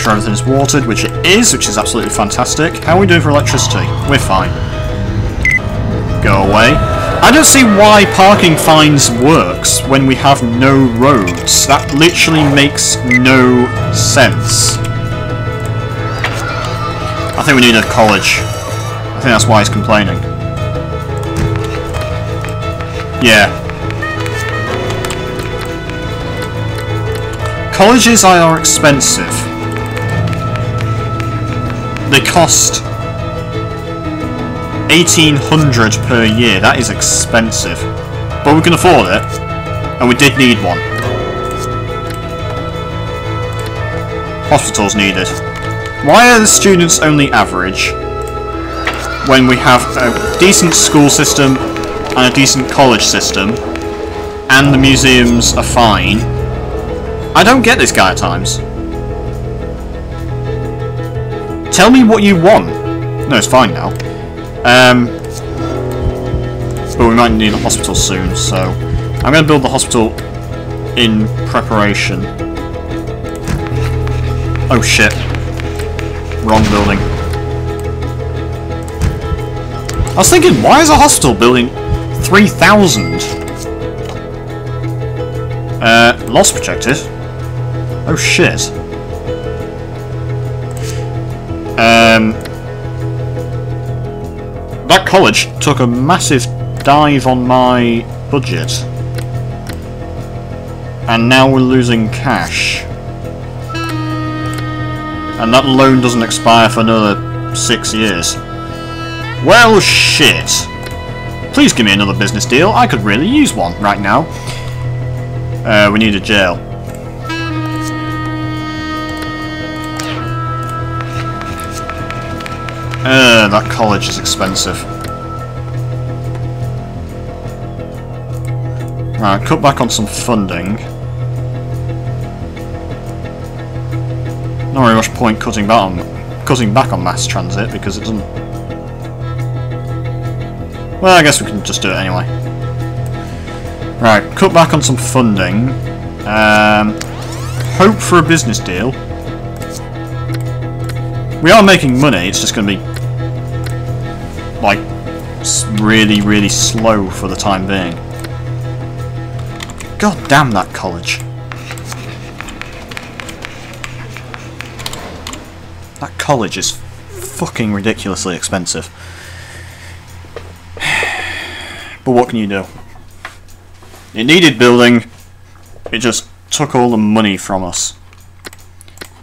[SPEAKER 1] Sure everything's watered, which it is, which is absolutely fantastic. How are we doing for electricity? We're fine. Go away. I don't see why parking fines works when we have no roads. That literally makes no sense. I think we need a college. I think that's why he's complaining. Yeah. Colleges are expensive. They cost 1800 per year. That is expensive. But we can afford it. And we did need one. Hospitals needed. Why are the students only average when we have a decent school system and a decent college system and the museums are fine? I don't get this guy at times. Tell me what you want. No, it's fine now. Um, but we might need a hospital soon, so I'm going to build the hospital in preparation. Oh shit. Wrong building. I was thinking, why is a hospital building 3,000? Uh, loss projected? Oh shit. College took a massive dive on my budget. And now we're losing cash. And that loan doesn't expire for another six years. Well, shit. Please give me another business deal. I could really use one right now. Uh, we need a jail. Uh, that college is expensive. Right, cut back on some funding. Not very much point cutting back on cutting back on mass transit because it doesn't. Well, I guess we can just do it anyway. Right, cut back on some funding. Um, hope for a business deal. We are making money. It's just going to be like really, really slow for the time being. God damn that college. That college is fucking ridiculously expensive. *sighs* But what can you do? It needed building, it just took all the money from us.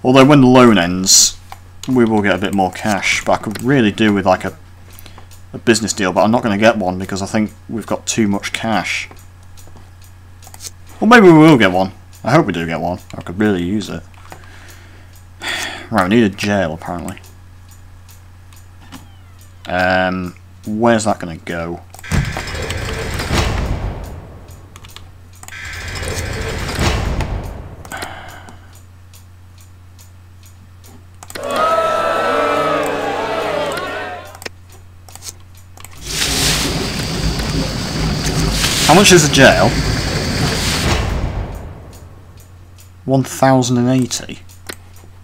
[SPEAKER 1] Although when the loan ends, we will get a bit more cash, but I could really do with like a, a business deal, but I'm not going to get one because I think we've got too much cash. Well, maybe we will get one. I hope we do get one. I could really use it. *sighs* Right, we need a jail, apparently. Um, where's that going to go? How much is a jail? 1080.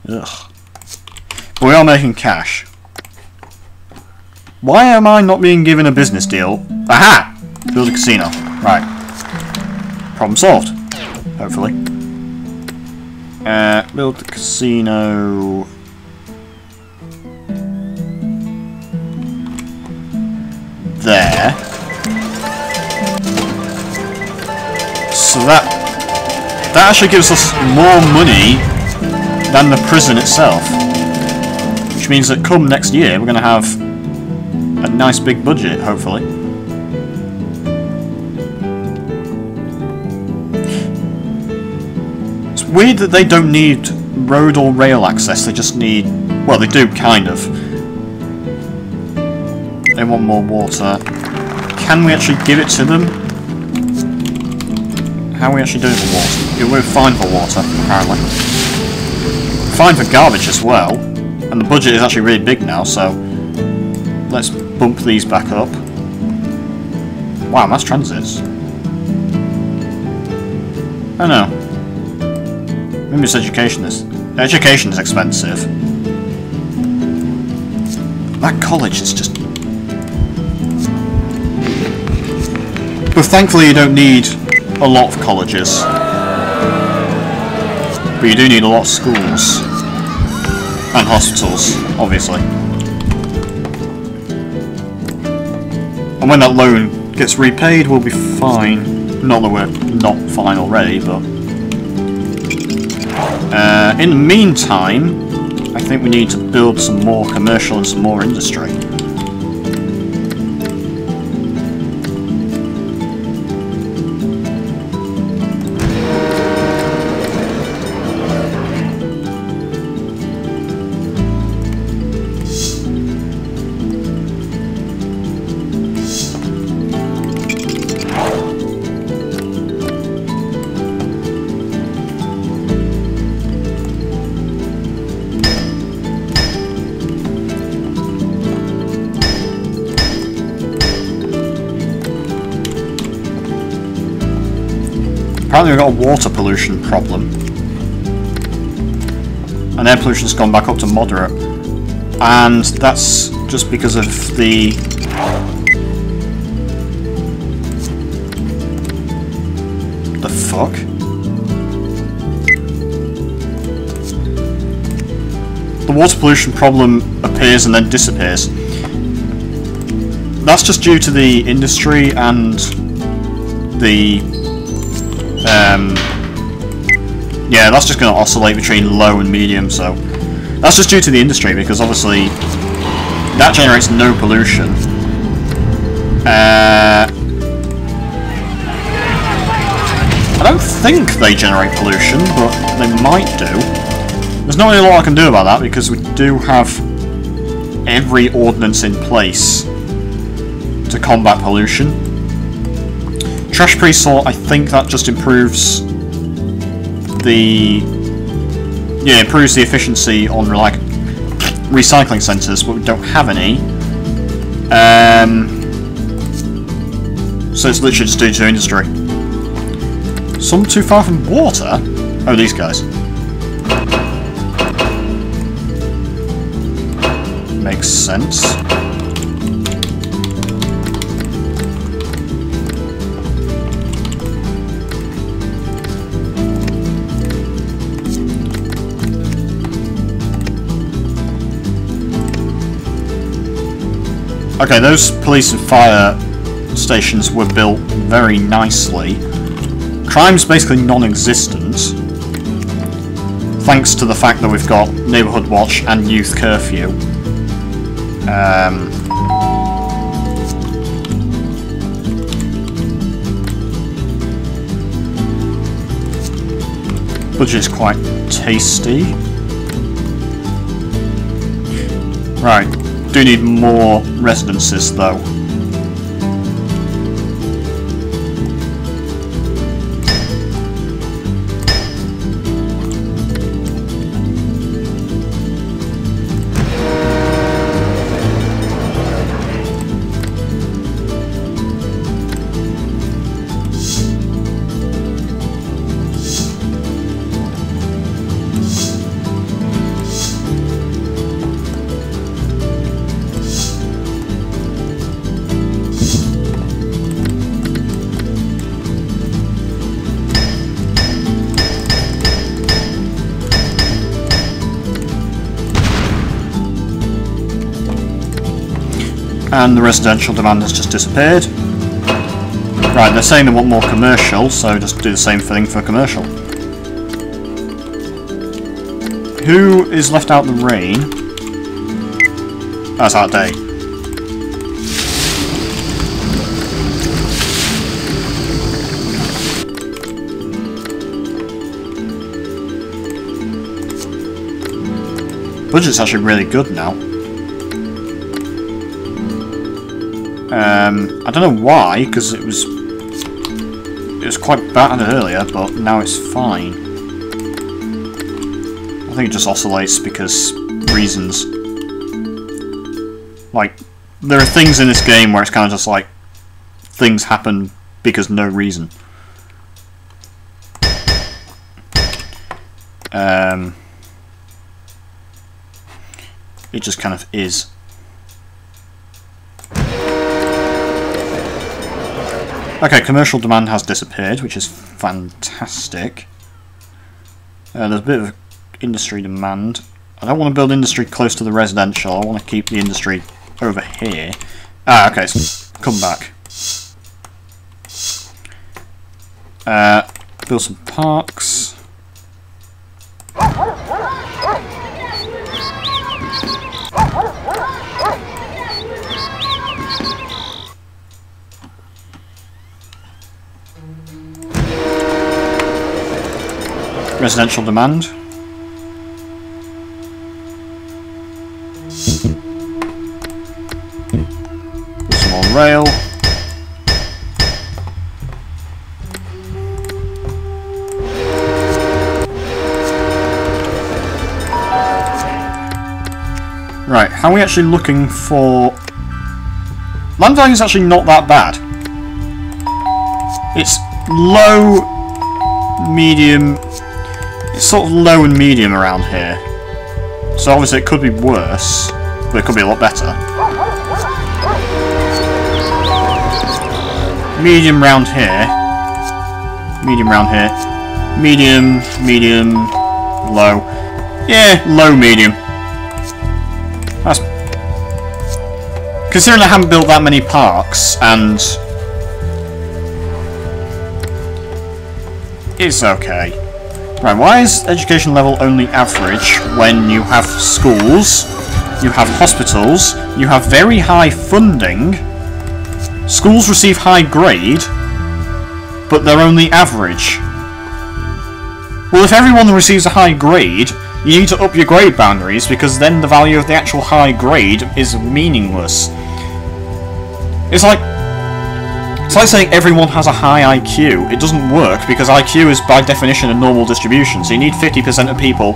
[SPEAKER 1] Ugh. But we are making cash. Why am I not being given a business deal? Aha! Build a casino. Right. Problem solved. Hopefully. Uh, build the casino... There. So that... That actually gives us more money than the prison itself. Which means that come next year, we're going to have a nice big budget, hopefully. It's weird that they don't need road or rail access, they just need... Well, they do, kind of. They want more water. Can we actually give it to them? How are we actually doing for water? Yeah, we're fine for water, apparently fine for garbage as well. And the budget is actually really big now, so let's bump these back up. Wow, mass transits. I know. Maybe it's education is education is expensive. That college is just But thankfully you don't need a lot of colleges. But you do need a lot of schools. And hospitals, obviously. And when that loan gets repaid, we'll be fine. Not that we're not fine already, but... Uh, in the meantime, I think we need to build some more commercial and some more industry. our water pollution problem. And air pollution's gone back up to moderate. And that's just because of the... The fuck? The water pollution problem appears and then disappears. That's just due to the industry and the um, yeah, that's just going to oscillate between low and medium, so that's just due to the industry, because obviously that generates no pollution. Uh, I don't think they generate pollution, but they might do. There's not really a lot I can do about that, because we do have every ordinance in place to combat pollution. Trash pre-sort, I think that just improves the yeah improves the efficiency on like recycling centres, but we don't have any. Um, so it's literally just due to industry. Some too far from water? Oh, these guys. Makes sense. Okay, those police and fire stations were built very nicely. Crime's basically non-existent, thanks to the fact that we've got Neighbourhood Watch and Youth Curfew. Um, budget is quite tasty. Right, do need more residences though. And the residential demand has just disappeared. Right, they're saying they want more commercial, so just do the same thing for commercial. Who is left out in the rain? That's our day. Budget's actually really good now. Um, I don't know why, because it was it was quite bad earlier, but now it's fine. I think it just oscillates because reasons. Like, there are things in this game where it's kind of just like things happen because no reason. Um, it just kind of is. Okay, commercial demand has disappeared, which is fantastic. Uh, there's a bit of industry demand. I don't want to build industry close to the residential, I want to keep the industry over here. Ah, okay, so come back. Uh, build some parks. Residential demand. Some more rail. Right, how are we actually looking for... Land value is actually not that bad. It's low, medium, it's sort of low and medium around here. So obviously it could be worse, but it could be a lot better. Medium round here. Medium round here. Medium, medium, low. Yeah, low, medium. That's... Considering I haven't built that many parks, and... It's okay. Right, why is education level only average when you have schools, you have hospitals, you have very high funding, schools receive high grade, but they're only average? Well, if everyone receives a high grade, you need to up your grade boundaries because then the value of the actual high grade is meaningless. It's like it's like saying everyone has a high IQ. It doesn't work because IQ is by definition a normal distribution, so you need 50% of people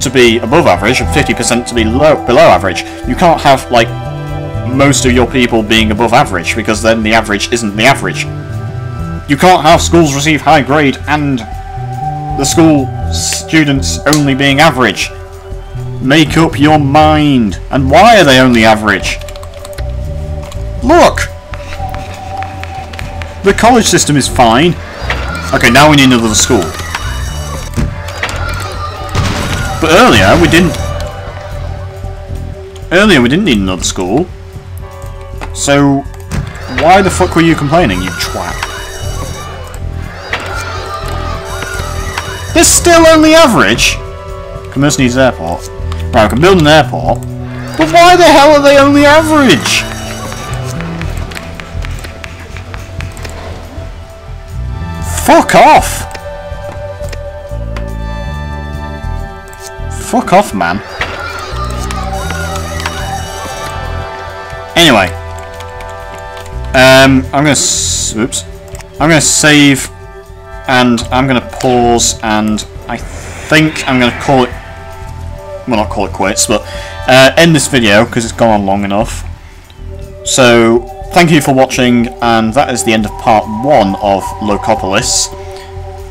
[SPEAKER 1] to be above average and 50% to be low, below average. You can't have, like, most of your people being above average because then the average isn't the average. You can't have schools receive high grade and the school students only being average. Make up your mind. And why are they only average? Look! The college system is fine. Okay, now we need another school. But earlier, we didn't... Earlier, we didn't need another school. So, why the fuck were you complaining, you twat? It's still only average. Commerce needs airport. Right, I can build an airport. But why the hell are they only average? Fuck off! Fuck off, man. Anyway. Um, I'm gonna... Oops. I'm gonna save and I'm to pause and I think I'm to call it, well not call it quits, but uh, end this video because it's gone on long enough. So thank you for watching and that is the end of part 1 of Locopolis.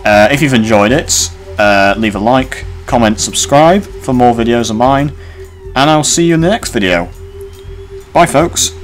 [SPEAKER 1] Uh, if you've enjoyed it, uh, leave a like, comment, subscribe for more videos of mine, and I'll see you in the next video. Bye folks.